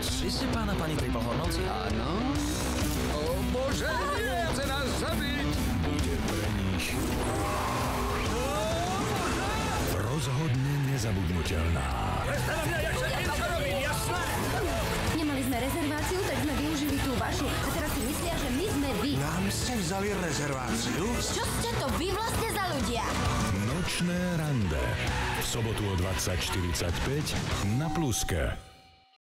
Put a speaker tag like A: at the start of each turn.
A: Či ste pána pani pri pohornoci?
B: Áno.
C: O bože, nie, chce nás zabiť!
D: Bude pre nich. Rozhodne nezabudnutelná. Predstavte, jak sa niečo jasné?
E: Nemali sme rezerváciu, tak sme využili tú vašu. A teraz si myslia, že my sme vy.
F: Nám ste vzali rezerváciu?
E: Čo ste to vy vlastne za ľudia?
D: Nočné rande. V sobotu o 20.45 na Pluske.